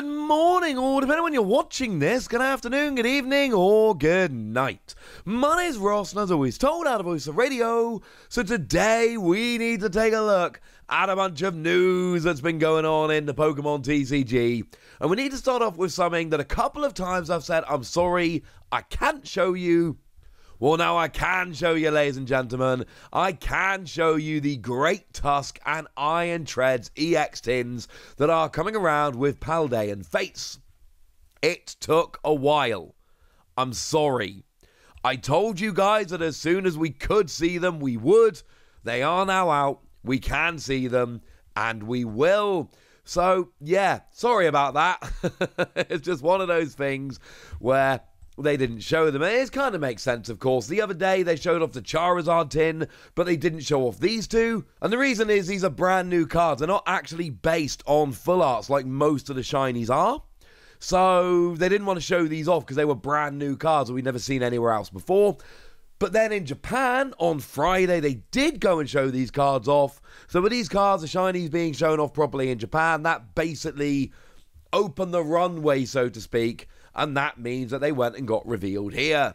Good morning, or depending on when you're watching this, good afternoon, good evening, or good night. My name's Ross, and as always, told out of voice of radio. So today we need to take a look at a bunch of news that's been going on in the Pokemon TCG. And we need to start off with something that a couple of times I've said, I'm sorry, I can't show you well, now I can show you, ladies and gentlemen. I can show you the Great Tusk and Iron Treads EX tins that are coming around with Palday Paldean Fates. It took a while. I'm sorry. I told you guys that as soon as we could see them, we would. They are now out. We can see them, and we will. So, yeah, sorry about that. it's just one of those things where they didn't show them. It kind of makes sense, of course. The other day they showed off the Charizard tin, but they didn't show off these two. And the reason is these are brand new cards. They're not actually based on full arts like most of the shinies are. So they didn't want to show these off because they were brand new cards that we'd never seen anywhere else before. But then in Japan on Friday, they did go and show these cards off. So with these cards, the shinies being shown off properly in Japan, that basically opened the runway, so to speak, and that means that they went and got revealed here.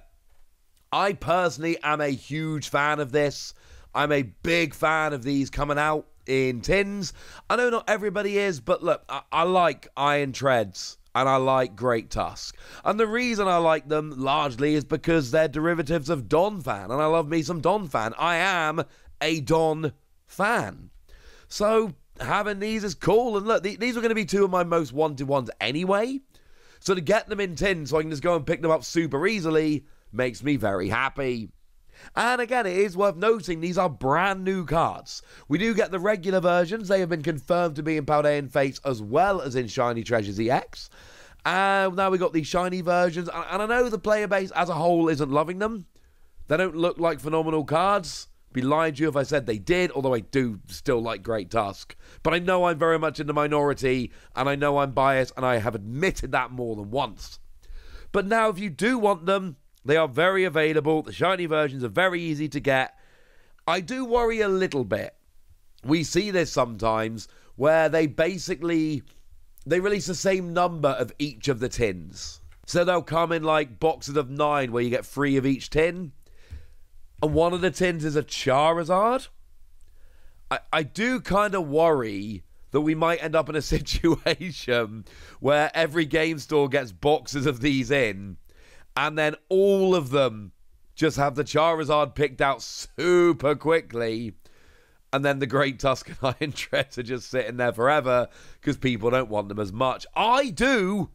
I personally am a huge fan of this. I'm a big fan of these coming out in tins. I know not everybody is, but look, I, I like Iron Treads and I like Great Tusk. And the reason I like them largely is because they're derivatives of Donphan, and I love me some Donphan. I am a Don fan. So having these is cool. And look, these are going to be two of my most wanted ones anyway. So to get them in tin so I can just go and pick them up super easily makes me very happy. And again, it is worth noting these are brand new cards. We do get the regular versions, they have been confirmed to be in Paldean Fates as well as in Shiny Treasures EX. And now we got these shiny versions, and I know the player base as a whole isn't loving them. They don't look like phenomenal cards be lying to you if I said they did, although I do still like Great Tusk. But I know I'm very much in the minority, and I know I'm biased, and I have admitted that more than once. But now, if you do want them, they are very available. The shiny versions are very easy to get. I do worry a little bit. We see this sometimes where they basically they release the same number of each of the tins. So they'll come in like boxes of nine where you get three of each tin and one of the tins is a Charizard, I, I do kind of worry that we might end up in a situation where every game store gets boxes of these in, and then all of them just have the Charizard picked out super quickly. And then the Great Tusk and Iron Treads are just sitting there forever because people don't want them as much. I do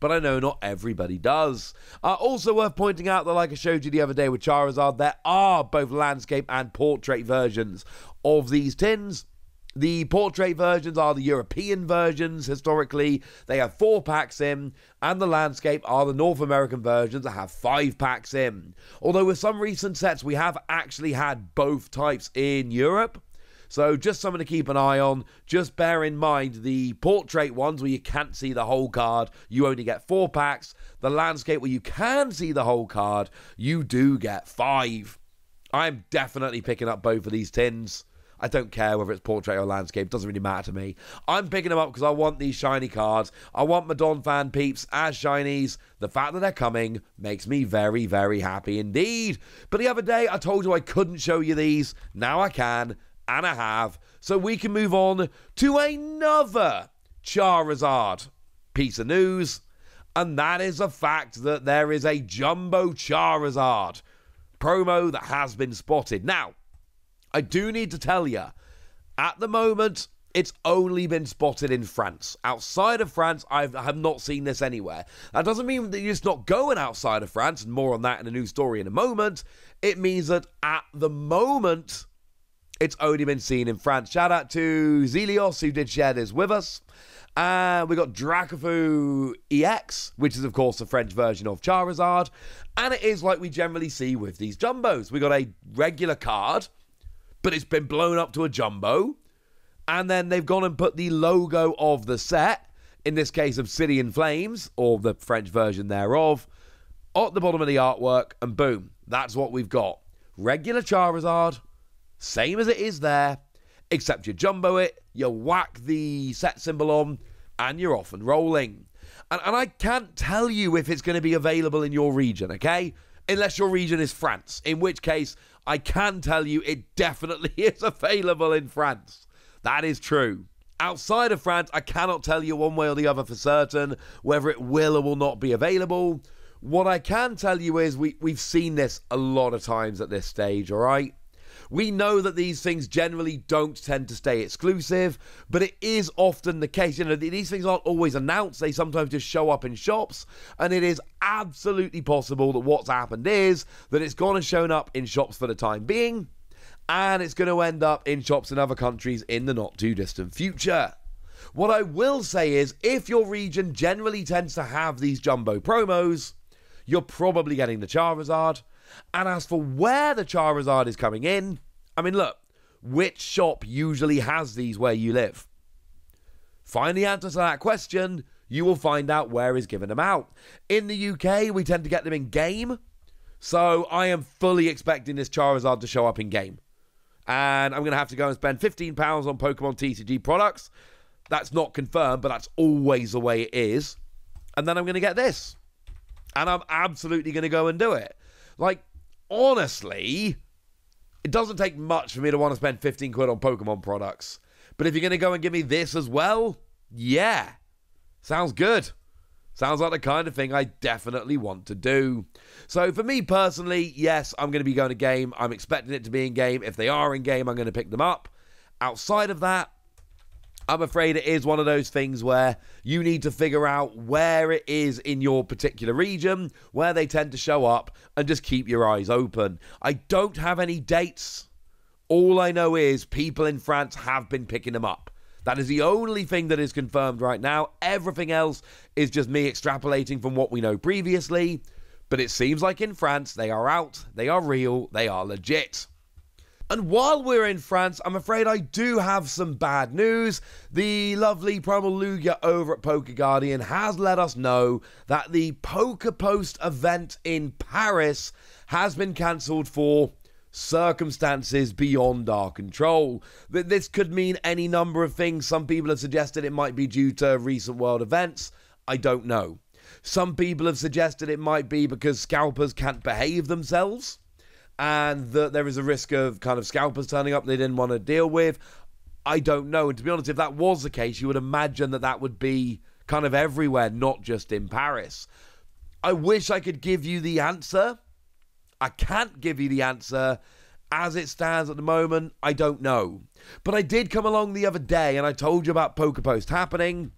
but I know not everybody does. Uh, also worth pointing out that, like I showed you the other day with Charizard, there are both landscape and portrait versions of these tins. The portrait versions are the European versions historically. They have four packs in, and the landscape are the North American versions that have five packs in. Although, with some recent sets, we have actually had both types in Europe. So just something to keep an eye on. Just bear in mind the portrait ones where you can't see the whole card, you only get four packs. The landscape where you can see the whole card, you do get five. I'm definitely picking up both of these tins. I don't care whether it's portrait or landscape, it doesn't really matter to me. I'm picking them up because I want these shiny cards. I want my fan peeps as shinies. The fact that they're coming makes me very, very happy indeed. But the other day, I told you I couldn't show you these. Now I can and a half, so we can move on to another Charizard piece of news, and that is the fact that there is a Jumbo Charizard promo that has been spotted. Now, I do need to tell you, at the moment, it's only been spotted in France. Outside of France, I have not seen this anywhere. That doesn't mean that it's not going outside of France, and more on that in a new story in a moment. It means that at the moment, it's only been seen in France. Shout out to Zelios who did share this with us. And we got Dracaufeu EX, which is, of course, the French version of Charizard. And it is like we generally see with these jumbos. We got a regular card, but it's been blown up to a jumbo. And then they've gone and put the logo of the set, in this case Obsidian Flames, or the French version thereof, at the bottom of the artwork. And boom, that's what we've got. Regular Charizard same as it is there, except you jumbo it, you whack the set symbol on, and you're off and rolling. And, and I can't tell you if it's going to be available in your region, okay? Unless your region is France, in which case I can tell you it definitely is available in France. That is true. Outside of France, I cannot tell you one way or the other for certain whether it will or will not be available. What I can tell you is we, we've seen this a lot of times at this stage, all right? We know that these things generally don't tend to stay exclusive, but it is often the case. You know, these things aren't always announced, they sometimes just show up in shops, and it is absolutely possible that what's happened is that it's gone and shown up in shops for the time being and it's going to end up in shops in other countries in the not too distant future. What I will say is, if your region generally tends to have these jumbo promos, you're probably getting the Charizard. And as for where the Charizard is coming in, I mean, look, which shop usually has these where you live? Find the answer to that question, you will find out where is giving them out. In the UK, we tend to get them in game, so I am fully expecting this Charizard to show up in game and I'm going to have to go and spend £15 on Pokemon TCG products. That's not confirmed, but that's always the way it is. And then I'm going to get this. And I'm absolutely going to go and do it. Like, honestly, it doesn't take much for me to want to spend 15 quid on Pokemon products. But if you're going to go and give me this as well, yeah, sounds good. Sounds like the kind of thing I definitely want to do. So for me personally, yes, I'm going to be going to game. I'm expecting it to be in game. If they are in game, I'm going to pick them up. Outside of that, I'm afraid it is one of those things where you need to figure out where it is in your particular region, where they tend to show up, and just keep your eyes open. I don't have any dates. All I know is people in France have been picking them up. That is the only thing that is confirmed right now. Everything else is just me extrapolating from what we know previously. But it seems like in France, they are out, they are real, they are legit. And while we're in France, I'm afraid I do have some bad news. The lovely Primal over at PokeGuardian has let us know that the Poké Post event in Paris has been cancelled for circumstances beyond our control. This could mean any number of things. Some people have suggested it might be due to recent world events. I don't know. Some people have suggested it might be because scalpers can't behave themselves and that there is a risk of kind of scalpers turning up they didn't want to deal with. I don't know. And to be honest, if that was the case, you would imagine that that would be kind of everywhere, not just in Paris. I wish I could give you the answer I can't give you the answer. As it stands at the moment, I don't know. But I did come along the other day and I told you about Poké Post happening.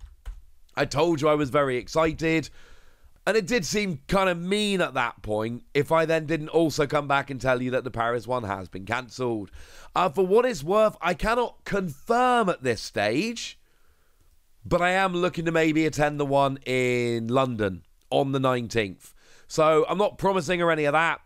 I told you I was very excited. And it did seem kind of mean at that point if I then didn't also come back and tell you that the Paris one has been cancelled. Uh, for what it's worth, I cannot confirm at this stage, but I am looking to maybe attend the one in London on the 19th. So I'm not promising or any of that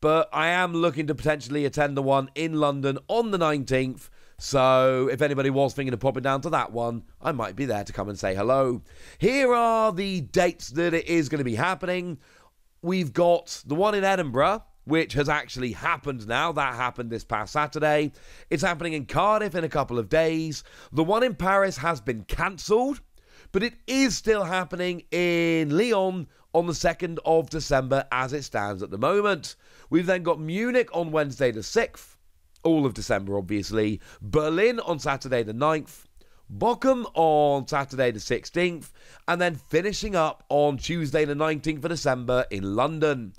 but I am looking to potentially attend the one in London on the 19th. So if anybody was thinking of popping down to that one, I might be there to come and say hello. Here are the dates that it is going to be happening. We've got the one in Edinburgh, which has actually happened now. That happened this past Saturday. It's happening in Cardiff in a couple of days. The one in Paris has been cancelled, but it is still happening in Lyon on the 2nd of December as it stands at the moment. We've then got Munich on Wednesday the 6th, all of December, obviously. Berlin on Saturday the 9th. Bochum on Saturday the 16th, and then finishing up on Tuesday the 19th of December in London.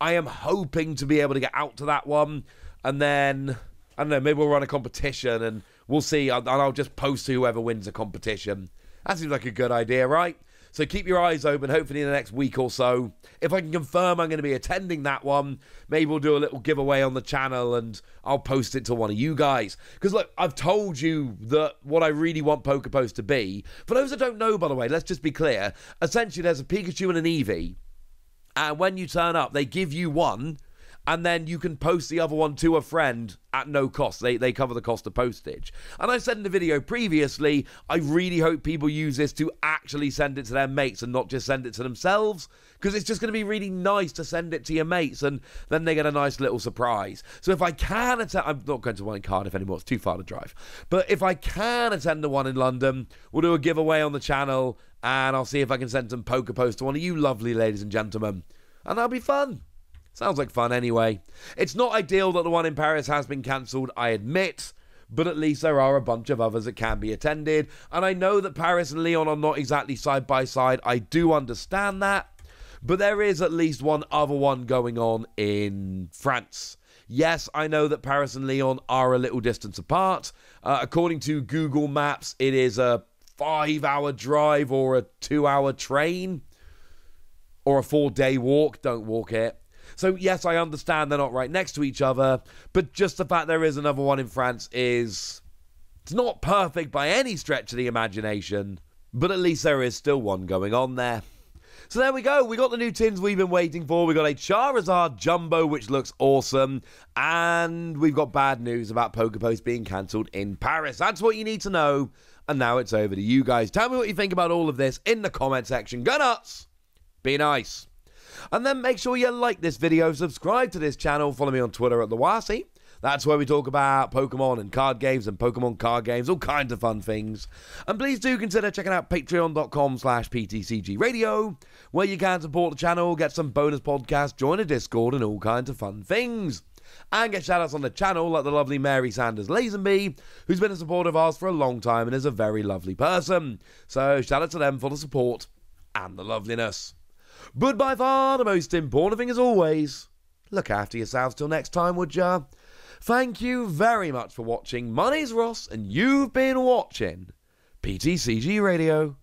I am hoping to be able to get out to that one, and then, I don't know, maybe we'll run a competition and we'll see. And I'll just post to whoever wins a competition. That seems like a good idea, right? So keep your eyes open, hopefully, in the next week or so. If I can confirm I'm going to be attending that one, maybe we'll do a little giveaway on the channel and I'll post it to one of you guys. Because, look, I've told you that what I really want Poké Post to be. For those that don't know, by the way, let's just be clear. Essentially, there's a Pikachu and an Eevee. And when you turn up, they give you one and then you can post the other one to a friend at no cost. They, they cover the cost of postage. And I said in the video previously, I really hope people use this to actually send it to their mates and not just send it to themselves. Because it's just going to be really nice to send it to your mates and then they get a nice little surprise. So if I can attend, I'm not going to one in Cardiff anymore, it's too far to drive. But if I can attend the one in London, we'll do a giveaway on the channel and I'll see if I can send some Poké posts to one of you lovely ladies and gentlemen. And that'll be fun. Sounds like fun anyway. It's not ideal that the one in Paris has been cancelled, I admit, but at least there are a bunch of others that can be attended. And I know that Paris and Lyon are not exactly side by side. I do understand that. But there is at least one other one going on in France. Yes, I know that Paris and Lyon are a little distance apart. Uh, according to Google Maps, it is a five hour drive or a two hour train or a four day walk. Don't walk it. So, yes, I understand they're not right next to each other, but just the fact there is another one in France is. It's not perfect by any stretch of the imagination, but at least there is still one going on there. So there we go. We got the new tins we've been waiting for. We got a Charizard Jumbo, which looks awesome. And we've got bad news about Poké Post being cancelled in Paris. That's what you need to know. And now it's over to you guys. Tell me what you think about all of this in the comment section. Go nuts! Be nice. And then make sure you like this video, subscribe to this channel, follow me on Twitter at the Wossy. That's where we talk about Pokemon and card games and Pokemon card games, all kinds of fun things. And please do consider checking out patreon.com slash ptcgradio, where you can support the channel, get some bonus podcasts, join a Discord, and all kinds of fun things. And get shoutouts on the channel like the lovely Mary Sanders Lazenby, who's been a supporter of ours for a long time and is a very lovely person. So shout out to them for the support and the loveliness. But by far the most important thing as always, look after yourselves till next time, would ya? Thank you very much for watching. My name's Ross, and you've been watching PTCG Radio.